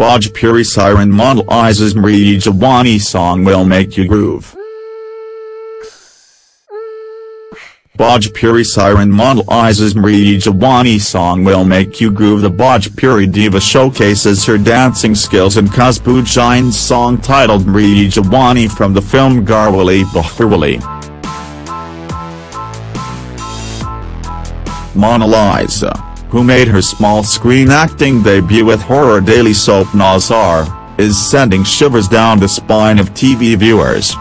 Bhojpuri siren Monalisa's Marie Jawani song will make you groove. Bhojpuri siren Monalisa's Marie Jawani song will make you groove. The Bhojpuri diva showcases her dancing skills in Khushboo Jain's song titled Meri Ye Jawani from the film Gharwali Baharwali. Mona Lisa, who made her small-screen acting debut with horror daily soap Nazar, is sending shivers down the spine of TV viewers.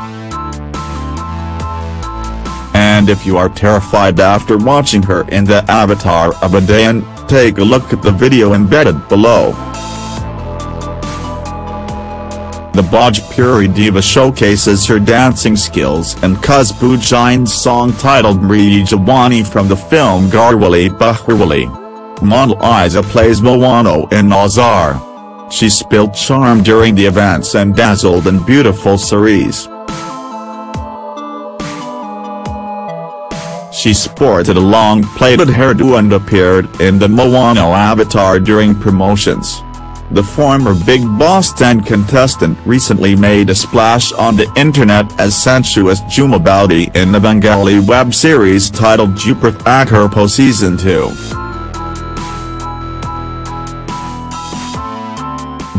And if you are terrified after watching her in the avatar of a Dayan, take a look at the video embedded below. The Bhojpuri diva showcases her dancing skills in Khushboo Jain's song titled Meri Ye Jawani from the film Gharwali Baharwali. Monalisa plays Mohana in Nazar. She spilled charm during the events and dazzled in beautiful saris. She sported a long plaited hairdo and appeared in the Mohana avatar during promotions. The former Bigg Boss 10 contestant recently made a splash on the internet as sensuous Bodhi in the Bengali web series titled Dupur Thakurpo Season 2.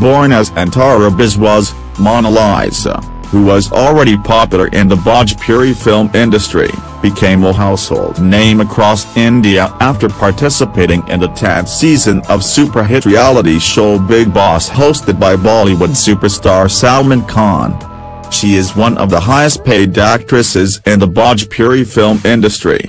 Born as Antara Biswas, Monalisa, who was already popular in the Bhojpuri film industry, became a household name across India after participating in the 10th season of super hit reality show Bigg Boss hosted by Bollywood superstar Salman Khan. She is one of the highest paid actresses in the Bhojpuri film industry.